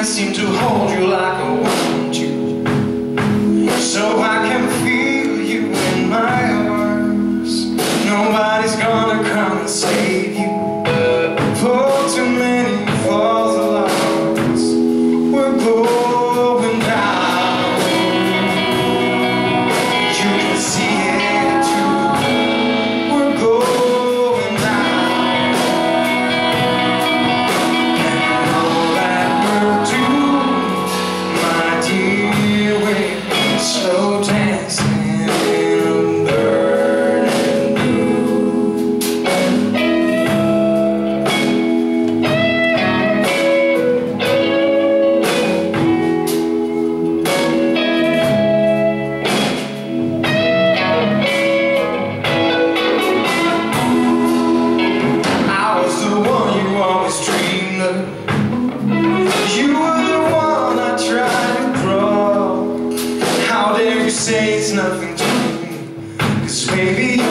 can't seem to hold you like I want you So I can It's nothing to me. Cause maybe